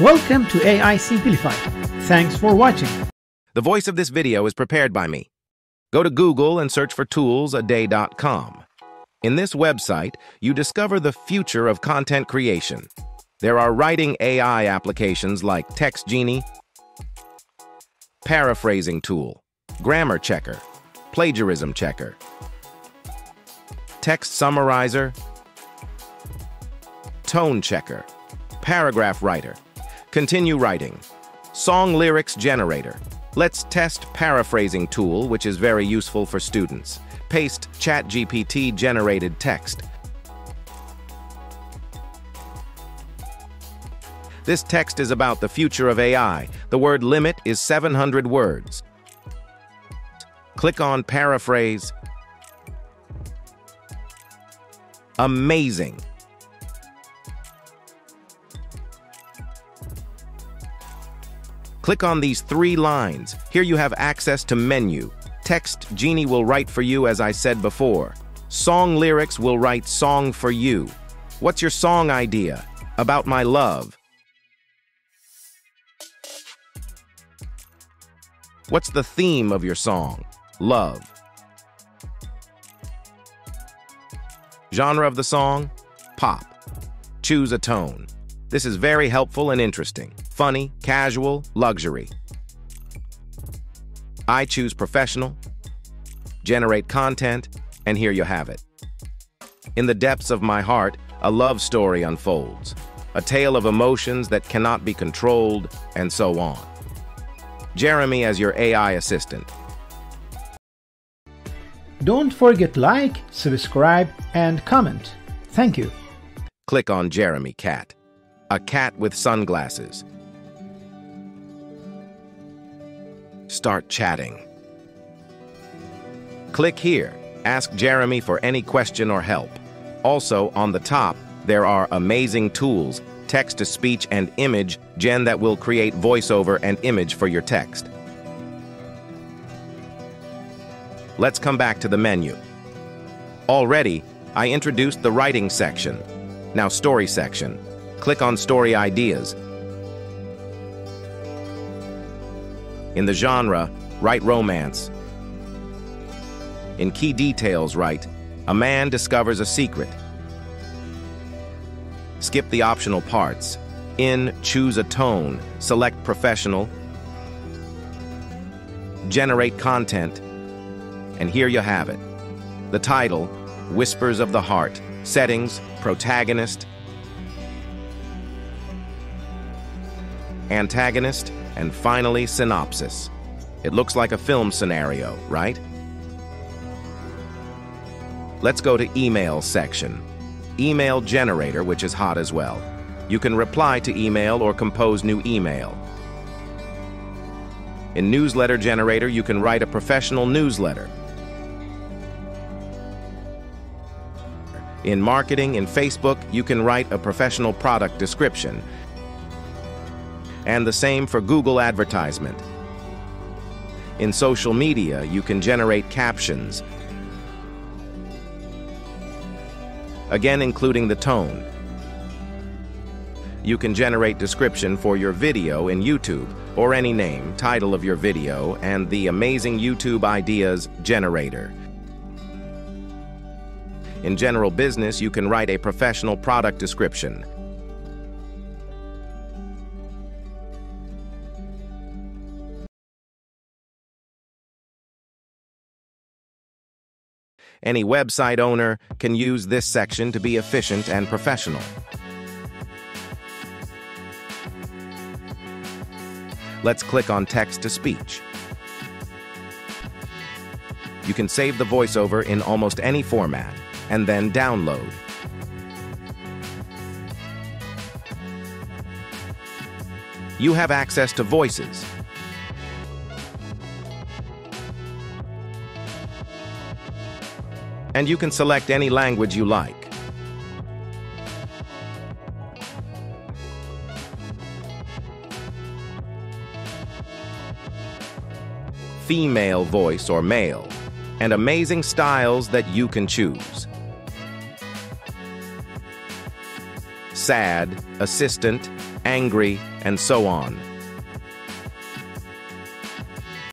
Welcome to AI Simplified. Thanks for watching. The voice of this video is prepared by me. Go to Google and search for toolsaday.com. In this website, you discover the future of content creation. There are writing AI applications like Text Genie, Paraphrasing Tool, Grammar Checker, Plagiarism Checker, Text Summarizer, Tone Checker, Paragraph Writer, Continue Writing, Song Lyrics Generator. Let's test Paraphrasing Tool, which is very useful for students. Paste ChatGPT generated text. This text is about the future of AI. The word limit is 700 words. Click on Paraphrase. Amazing. Click on these three lines. Here you have access to menu. Text Genie will write for you as I said before. Song lyrics will write song for you. What's your song idea? About my love. What's the theme of your song? Love. Genre of the song? Pop. Choose a tone. This is very helpful and interesting. Funny, casual, luxury. I choose professional, generate content, and here you have it. In the depths of my heart, a love story unfolds, a tale of emotions that cannot be controlled, and so on. Jeremy as your AI assistant. Don't forget like, subscribe, and comment. Thank you. Click on Jeremy Cat, a cat with sunglasses. Start chatting. Click here. Ask Jeremy for any question or help. Also, on the top, there are amazing tools, text-to-speech and image, gen that will create voiceover and image for your text. Let's come back to the menu. Already, I introduced the writing section. Now story section. Click on story ideas. In the genre, write romance. In key details, write, a man discovers a secret. Skip the optional parts. In, choose a tone, select professional, generate content, and here you have it. The title, Whispers of the Heart, settings, protagonist, antagonist, and finally, synopsis. It looks like a film scenario, right? Let's go to email section. Email generator, which is hot as well. You can reply to email or compose new email. In newsletter generator, you can write a professional newsletter. In marketing, in Facebook, you can write a professional product description and the same for Google advertisement. In social media, you can generate captions, again including the tone. You can generate description for your video in YouTube, or any name, title of your video, and the amazing YouTube Ideas Generator. In general business, you can write a professional product description, Any website owner can use this section to be efficient and professional. Let's click on text-to-speech. You can save the voiceover in almost any format, and then download. You have access to voices, and you can select any language you like. Female voice or male, and amazing styles that you can choose. sad, assistant, angry, and so on.